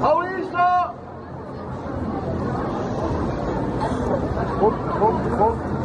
Paulista! Kom, kom, kom.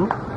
Uhum.